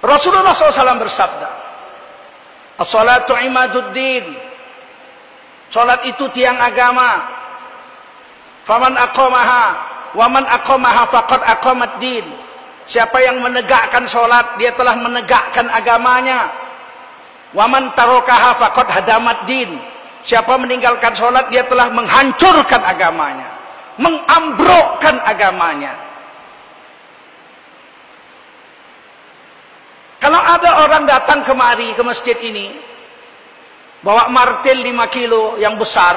Rasulullah SAW bersabda, As-salatu imaduddin. Salat itu tiang agama. Faman aqamaha wa man aqamaha faqad aqamat din. Siapa yang menegakkan salat, dia telah menegakkan agamanya. Wa man tarakaha faqad hadamat din. Siapa meninggalkan salat, dia telah menghancurkan agamanya, mengambrokkan agamanya. Kalau ada orang datang kemari ke masjid ini, bawa martil 5 kilo yang besar,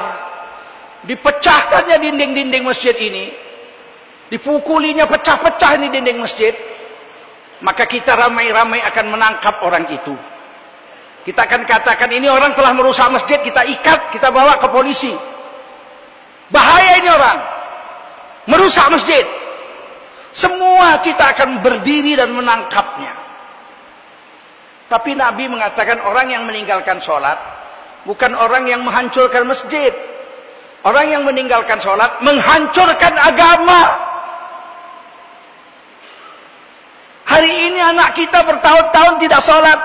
dipecahkannya dinding-dinding masjid ini, dipukulinya pecah-pecah ini dinding masjid, maka kita ramai-ramai akan menangkap orang itu. Kita akan katakan ini orang telah merusak masjid, kita ikat, kita bawa ke polisi. Bahaya ini orang. Merusak masjid. Semua kita akan berdiri dan menangkapnya. Tapi Nabi mengatakan orang yang meninggalkan sholat bukan orang yang menghancurkan masjid. Orang yang meninggalkan sholat menghancurkan agama. Hari ini anak kita bertahun-tahun tidak sholat.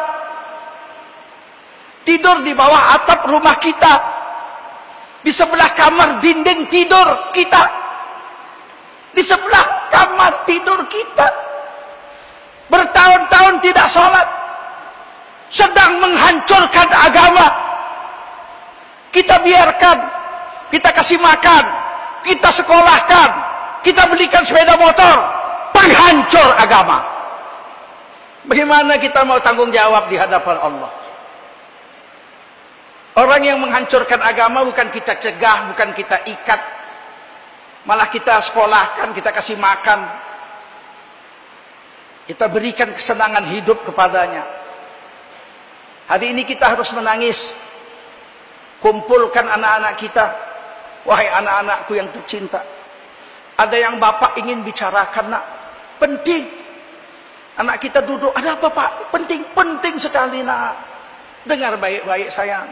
Tidur di bawah atap rumah kita. Di sebelah kamar dinding tidur kita. Di sebelah kamar tidur kita. Bertahun-tahun tidak sholat sedang menghancurkan agama. Kita biarkan, kita kasih makan, kita sekolahkan, kita belikan sepeda motor, penghancur agama. Bagaimana kita mau tanggung jawab di hadapan Allah? Orang yang menghancurkan agama bukan kita cegah, bukan kita ikat. Malah kita sekolahkan, kita kasih makan. Kita berikan kesenangan hidup kepadanya. Hari ini kita harus menangis. Kumpulkan anak-anak kita. Wahai anak-anakku yang tercinta. Ada yang bapak ingin bicarakan nak. Penting. Anak kita duduk. Ada apa pak? Penting. Penting sekali nak. Dengar baik-baik sayang.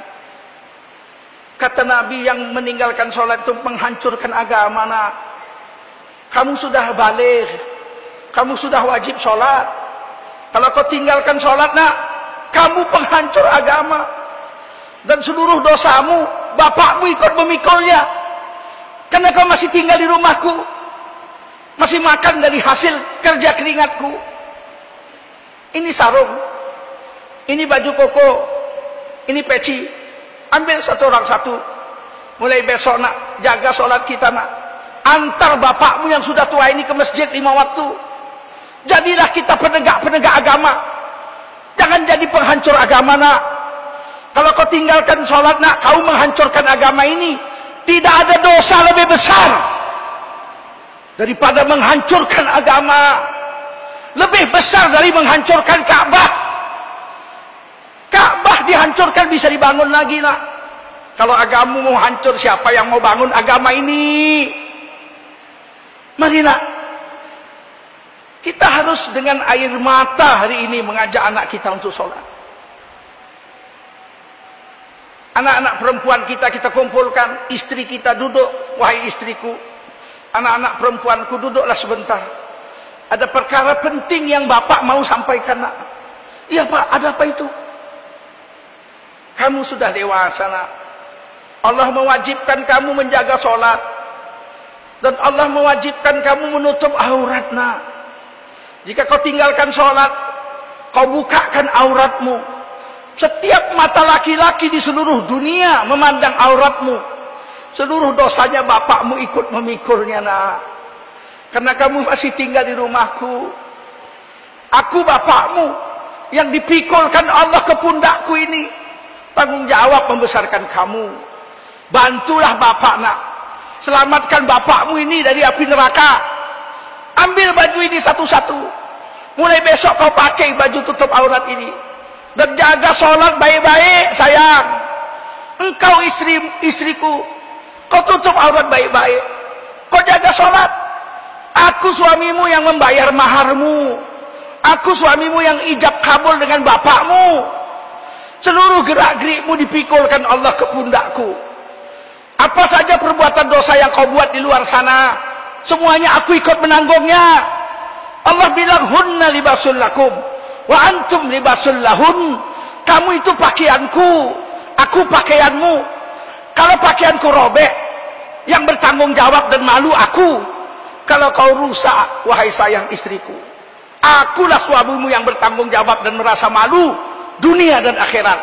Kata Nabi yang meninggalkan sholat itu menghancurkan agama nak. Kamu sudah balik. Kamu sudah wajib sholat. Kalau kau tinggalkan sholat nak kamu penghancur agama. Dan seluruh dosamu bapakmu ikut memikulnya. Karena kau masih tinggal di rumahku. Masih makan dari hasil kerja keringatku. Ini sarung. Ini baju koko. Ini peci. Ambil satu orang satu. Mulai besok nak jaga sholat kita nak antar bapakmu yang sudah tua ini ke masjid lima waktu. Jadilah kita penegak-penegak agama Jangan jadi penghancur agama nak. Kalau kau tinggalkan sholat nak, kau menghancurkan agama ini. Tidak ada dosa lebih besar. Daripada menghancurkan agama. Lebih besar dari menghancurkan Ka'bah. Ka'bah dihancurkan bisa dibangun lagi nak. Kalau agama mau hancur, siapa yang mau bangun agama ini? Mari nak. Kita harus dengan air mata hari ini mengajak anak kita untuk sholat. Anak-anak perempuan kita kita kumpulkan, istri kita duduk, wahai istriku. Anak-anak perempuanku duduklah sebentar. Ada perkara penting yang bapak mau sampaikan nak. Iya pak, ada apa itu? Kamu sudah dewasa nak. Allah mewajibkan kamu menjaga sholat. Dan Allah mewajibkan kamu menutup aurat nak. Jika kau tinggalkan sholat, kau bukakan auratmu. Setiap mata laki-laki di seluruh dunia memandang auratmu. Seluruh dosanya bapakmu ikut memikulnya nak. Karena kamu masih tinggal di rumahku. Aku bapakmu yang dipikulkan Allah ke pundakku ini. Tanggung jawab membesarkan kamu. Bantulah bapak nak. Selamatkan bapakmu ini dari api neraka. Ambil baju ini satu-satu. Mulai besok kau pakai baju tutup aurat ini. Dan jaga sholat baik-baik sayang. Engkau istri istriku. Kau tutup aurat baik-baik. Kau jaga sholat. Aku suamimu yang membayar maharmu. Aku suamimu yang ijab kabul dengan bapakmu. Seluruh gerak-gerikmu dipikulkan Allah ke pundakku. Apa saja perbuatan dosa yang kau buat di luar sana semuanya aku ikut menanggungnya Allah bilang hunna libasul lakum Wa antum libasul lahun. Kamu itu pakaianku, aku pakaianmu. Kalau pakaianku robek, yang bertanggung jawab dan malu aku. Kalau kau rusak, wahai sayang istriku. Akulah suamimu yang bertanggung jawab dan merasa malu dunia dan akhirat.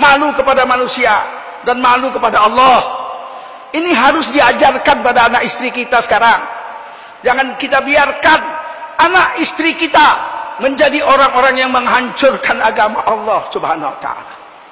Malu kepada manusia dan malu kepada Allah. Ini harus diajarkan pada anak istri kita sekarang. Jangan kita biarkan anak istri kita menjadi orang-orang yang menghancurkan agama Allah Subhanahu wa taala.